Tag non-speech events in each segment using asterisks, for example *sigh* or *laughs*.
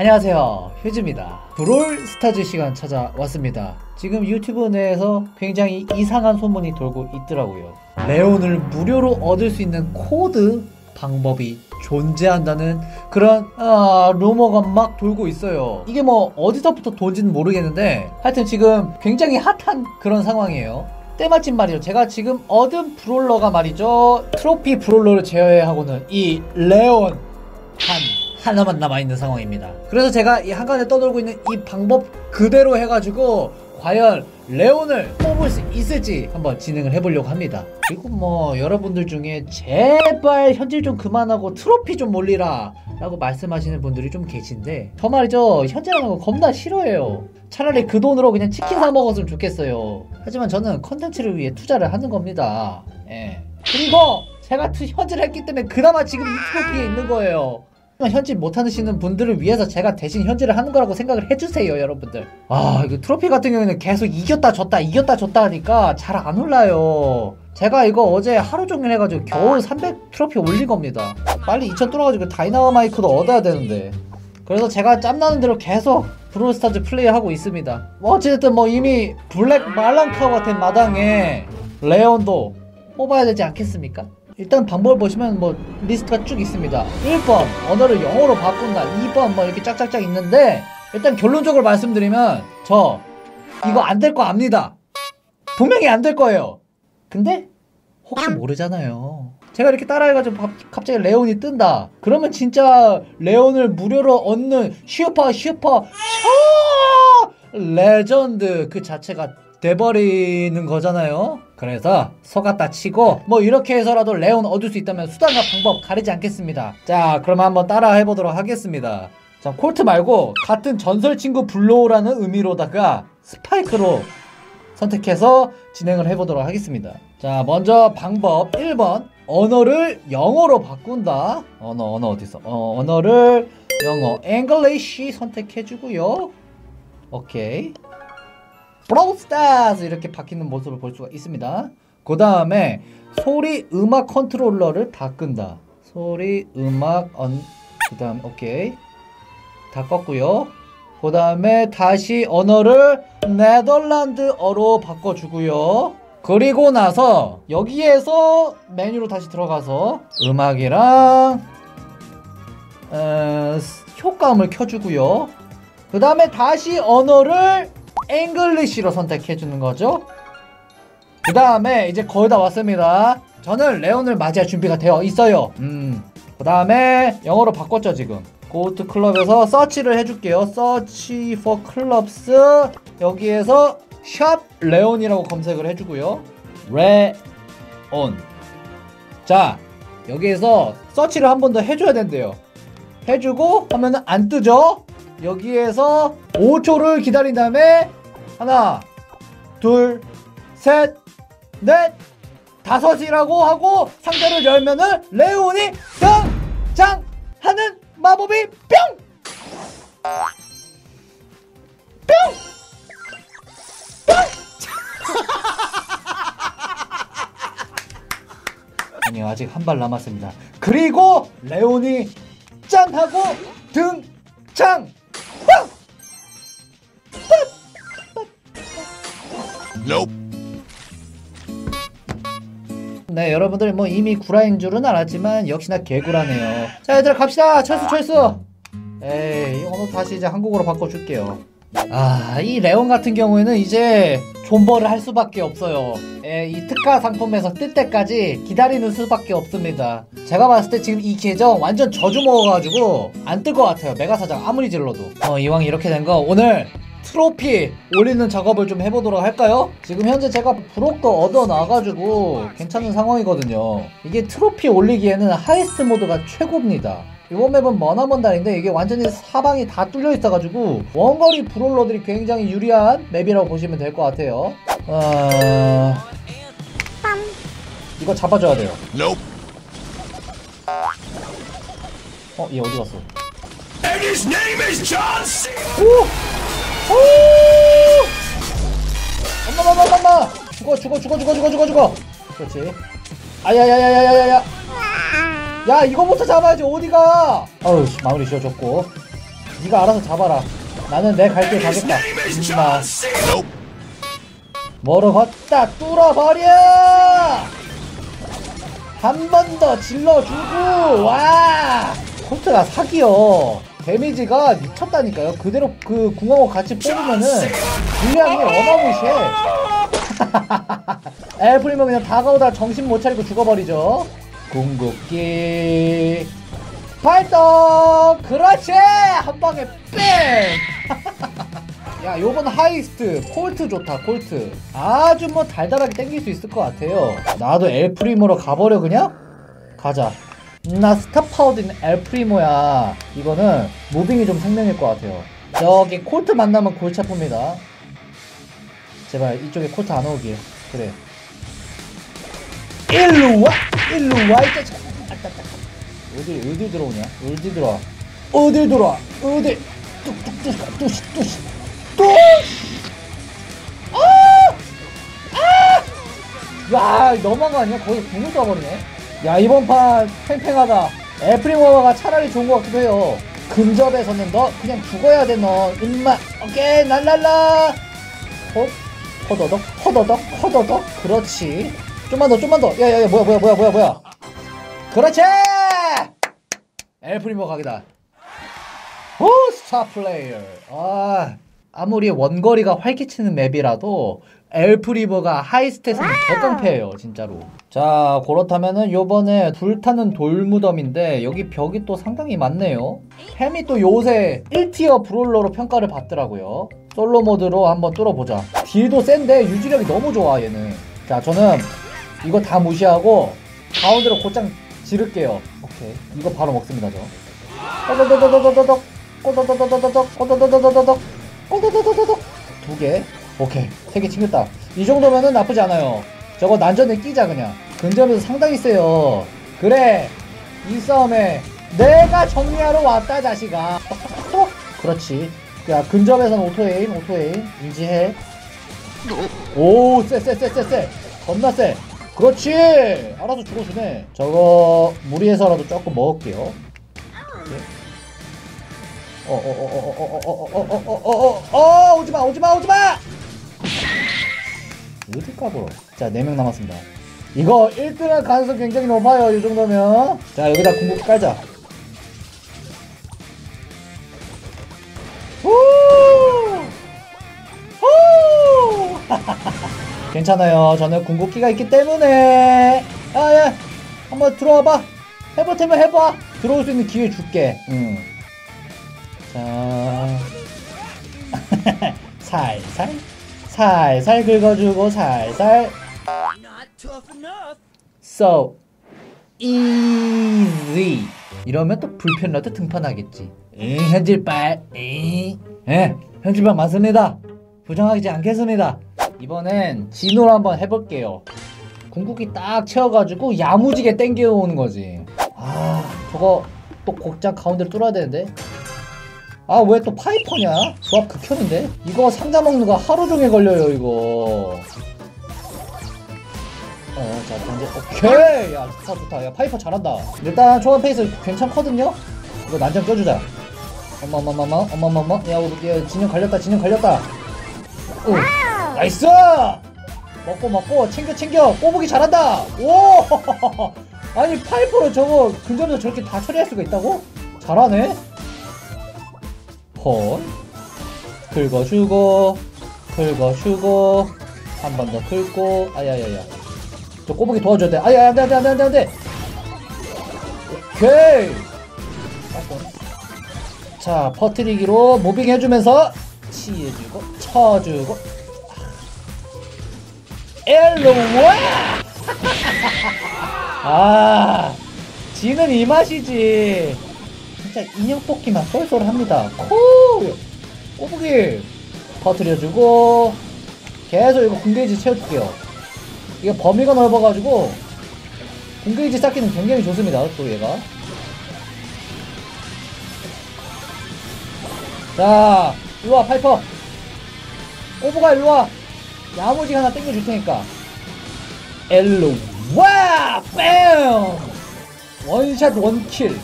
안녕하세요. 휴지입니다. 브롤 스타즈 시간 찾아왔습니다. 지금 유튜브 내에서 굉장히 이상한 소문이 돌고 있더라고요. 레온을 무료로 얻을 수 있는 코드 방법이 존재한다는 그런 아, 루머가 막 돌고 있어요. 이게 뭐 어디서부터 돈지는 모르겠는데 하여튼 지금 굉장히 핫한 그런 상황이에요. 때마침 말이죠. 제가 지금 얻은 brawler가 말이죠. 트로피 brawler를 제외하고는 이 레온 한 하나만 남아있는 상황입니다. 그래서 제가 이 한간에 떠돌고 있는 이 방법 그대로 해가지고 과연 레온을 뽑을 수 있을지 한번 진행을 해보려고 합니다. 그리고 뭐 여러분들 중에 제발 현질 좀 그만하고 트로피 좀 올리라 라고 말씀하시는 분들이 좀 계신데 저 말이죠 현질하는 거 겁나 싫어해요. 차라리 그 돈으로 그냥 치킨 사 먹었으면 좋겠어요. 하지만 저는 컨텐츠를 위해 투자를 하는 겁니다. 예. 그리고 제가 투 현질을 했기 때문에 그나마 지금 이 트로피에 있는 거예요. 현질 못하시는 분들을 위해서 제가 대신 현질을 하는 거라고 생각을 해주세요 여러분들. 아 이거 트로피 같은 경우에는 계속 이겼다 졌다 이겼다 졌다 하니까 잘 안 올라요. 제가 이거 어제 하루 종일 해가지고 겨우 300 트로피 올린 겁니다. 빨리 2000 뚫어가지고 다이나마이크도 얻어야 되는데. 그래서 제가 짬나는 대로 계속 브롤스타즈 플레이하고 있습니다. 뭐 어쨌든 뭐 이미 블랙 말랑카가 된 마당에 레온도 뽑아야 되지 않겠습니까? 일단 방법을 보시면 뭐 리스트가 쭉 있습니다. 1번 언어를 영어로 바꾼다. 2번 뭐 이렇게 짝짝짝 있는데 일단 결론적으로 말씀드리면 저 이거 안 될 거 압니다. 분명히 안 될 거예요. 근데 혹시 모르잖아요. 제가 이렇게 따라해가지고 갑자기 레온이 뜬다. 그러면 진짜 레온을 무료로 얻는 슈퍼 슈퍼 차 레전드 그 자체가 돼버리는 거잖아요 그래서 속았다 치고 뭐 이렇게 해서라도 레온 얻을 수 있다면 수단과 방법 가리지 않겠습니다. 자 그럼 한번 따라 해보도록 하겠습니다. 자 콜트 말고 같은 전설 친구 brawler라는 의미로다가 스파이크로 선택해서 진행을 해보도록 하겠습니다. 자 먼저 방법 1번. 언어를 영어로 바꾼다. 언어 언어 어디있어? 어, 언어를 영어 English 선택해주고요. 오케이 브롤스타즈 이렇게 바뀌는 모습을 볼 수가 있습니다. 그 다음에 소리 음악 컨트롤러를 다 끈다. 소리 음악 언, 그 다음 오케이 다 껐고요. 그 다음에 다시 언어를 네덜란드어로 바꿔주고요. 그리고 나서 여기에서 메뉴로 다시 들어가서 음악이랑 어, 효과음을 켜주고요. 그 다음에 다시 언어를 English로 선택해 주는 거죠. 그 다음에 이제 거의 다 왔습니다. 저는 레온을 맞이할 준비가 되어 있어요. 음그 다음에 영어로 바꿨죠 지금. go to club에서 search를 해줄게요. 서치 for clubs. 여기에서 샵 레온이라고 검색을 해주고요. 레온. 자 여기에서 서치를 한 번 더 해줘야 된대요. 해주고 하면은 안 뜨죠? 여기에서 5초를 기다린 다음에 하나, 둘, 셋, 넷, 다섯이라고 하고 상자를 열면은 레온이 등장하는 마법이 뿅! 뿅! 뿅! 아니요 아직 한 발 남았습니다. 그리고 레온이 짠 하고 등장! 네 여러분들 뭐 이미 구라인 줄은 알았지만 역시나 개구라네요. 자 얘들아 갑시다. 철수 철수. 에이 오늘 다시 이제 한국어로 바꿔줄게요. 아 이 레온 같은 경우에는 이제 존버를 할 수밖에 없어요. 에, 이 특가 상품에서 뜰 때까지 기다리는 수밖에 없습니다. 제가 봤을 때 지금 이 계정 완전 저주 먹어가지고 안 뜰 것 같아요. 메가상자 아무리 질러도. 어 이왕 이렇게 된 거 오늘 트로피 올리는 작업을 좀 해보도록 할까요? 지금 현재 제가 브록도 얻어놔가지고 괜찮은 상황이거든요 이게 트로피 올리기에는 Heist 모드가 최고입니다 이번 맵은 머나먼달인데 이게 완전히 사방이 다 뚫려 있어가지고 원거리 brawler들이 굉장히 유리한 맵이라고 보시면 될 것 같아요 어... 이거 잡아줘야 돼요 어? 얘 어디 갔어? 오! 죽어 죽어 죽어 죽어 죽어 죽어 죽어. 그렇지. 아야야야야야야야. 야 이거부터 잡아야지. 어디가? 아우 마무리 지어줬고. 네가 알아서 잡아라. 나는 내 갈 길 가겠다. 임마. 뭐로 걷다. 뚫어버려! 한 번 더 질러주고 와! 콜트가 사기요 데미지가 미쳤다니까요. 그대로 그 궁하고 같이 뽑으면은 분량이 어마무시해 *laughs* 엘프리모 그냥 다가오다 정신 못 차리고 죽어버리죠. 궁극기. 발동 그렇지! 한 방에 뺑! *laughs* 야 요번 Heist. 콜트 좋다 콜트. 아주 뭐 달달하게 땡길 수 있을 것 같아요. 나도 엘프리모로 가버려 그냥? 가자. 나 스타 파워도 있는 엘프리모야. 이거는 moving이 좀 생명일 것 같아요. 저기 콜트 만나면 골치 아픕니다 제발 이쪽에 콜트 안 오길. 그래. 일로 와! 일로 와 이 자식아. 어디 어디 들어오냐? 어디 들어와? 어디 들어와? 어디 뚝뚝뚝 뚜시 뚜시 뚜 아! 야 너무한 거 아니야? 거기서 궁을 쏴버리네. 야 이번 판 팽팽하다. 애프리모어가 차라리 좋은 것 같기도 해요. 근접에서는 너 그냥 죽어야 돼너. 임마. 오케이 날랄라. 헛 허더덕 허더덕 허더덕. 그렇지. 좀만 더 좀만 더. 야야야 뭐야 뭐야 뭐야 뭐야 뭐야. 그렇지! 엘프리모 각이다. 오 스타 플레이어. 아 아무리 원거리가 활기치는 맵이라도 엘프리모가 Heist에선 개깡패예요 진짜로. 자 그렇다면은 요번에 불타는 돌무덤인데 여기 벽이 또 상당히 많네요. 팸이 또 요새 1 tier brawler로 평가를 받더라고요 솔로 모드로 한번 뚫어보자. 딜도 센데 유지력이 너무 좋아 얘는. 자 저는 이거 다 무시하고 가운데로 곧장 지를게요. 오케이. 이거 바로 먹습니다 저. 꼬도도도도도도덕 꼬도도도도도덕 꼬도도도도도덕 꼬도도도도덕 두개. 오케이. 세 개 챙겼다. 이 정도면은 나쁘지 않아요. 저거 난전에 끼자 그냥. 근접에서 상당히 세요. 그래. 이 싸움에 내가 정리하러 왔다 자식아. 어? *laughs* 그렇지 야 근접에서는 auto aim auto aim 인지해 오쎄쎄쎄쎄쎄 겁나 쎄 그렇지 알아서 죽어주네 저거 무리해서라도 조금 먹을게요 어어어어어어어어어어어어어 오지마 오지마 오지마 어디 까불어 자 4명 남았습니다 이거 1등할 가능성 굉장히 높아요 이 정도면 자 여기다 궁극 깔자 괜찮아요. 저는 궁극기가 있기 때문에. 아 예 한번 들어와봐. 해볼 테면 해봐. 들어올 수 있는 기회 줄게. 응. 자. *laughs* 살살. 살살 긁어주고 살살. So easy. 이러면 또 불편이라도 등판하겠지. 응 현질빨 응. 예, 현질빨 맞습니다. 부정하지 않겠습니다 이번엔 진으로 한번 해볼게요. 궁극기 딱 채워가지고 야무지게 땡겨오는 거지. 아 저거 또 곡장 가운데로 뚫어야 되는데? 아 왜 또 파이퍼냐? 조합 극혐인데? 이거 상자 먹는 거 하루 종일 걸려요 이거. 어자 던져 오케이! 야 좋다 좋다. 야 파이퍼 잘한다. 일단 초반 페이스 괜찮거든요? 이거 난장 껴주자. 어마마마마 어마마마. 야 야, 진영 갈렸다 진영 갈렸다. 오 나이스! 먹고 먹고 챙겨 챙겨. 꼬부기 잘한다. 오! *laughs* 아니 파이퍼로 저거 근접에서 저렇게 다 처리할 수가 있다고? 잘하네. 헐. 긁어주고 긁어주고 한 번 더 긁고. 아야야야. 저 꼬부기 도와줘야 돼. 아야 안돼 안돼 안돼 안돼 안돼. 오케이. 자 퍼트리기로 moving 해주면서 치해주고 쳐주고 일로 와! *laughs* 아 진은 이 맛이지. 진짜 인형 뽑기 맛 쏠쏠합니다. 코 꼬부기 퍼트려주고 계속 이거 궁게이지 채워줄게요. 이게 범위가 넓어가지고 궁게이지 쌓기는 굉장히 좋습니다 또 얘가. 자 일로와 파이퍼. 꼬부가 일로와 야무지게 하나 땡겨줄 테니까. 일로 와! 뺨! One shot one kill.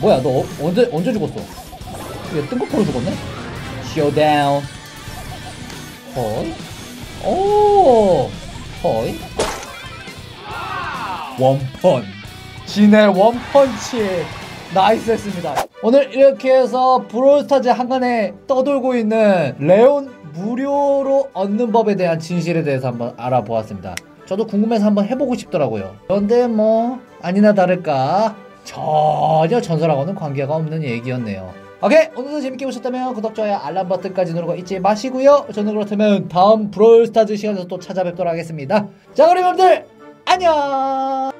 뭐야 너 어- 언제 언제 죽었어? 얘 뜬금포로 죽었네? Showdown 허이 오 허이 one punch. 진의 one punch. 나이스 했습니다. 오늘 이렇게 해서 브롤스타즈 항간에 떠돌고 있는 레온 무료로 얻는 법에 대한 진실에 대해서 한번 알아보았습니다. 저도 궁금해서 한번 해보고 싶더라고요. 그런데 뭐 아니나 다를까 전혀 전설하고는 관계가 없는 얘기였네요. 오케이 오늘도 재밌게 보셨다면 구독, 좋아요, 알람 버튼까지 누르고 잊지 마시고요. 저는 그렇다면 다음 브롤스타즈 시간에서 또 찾아뵙도록 하겠습니다. 자 그럼 여러분들 안녕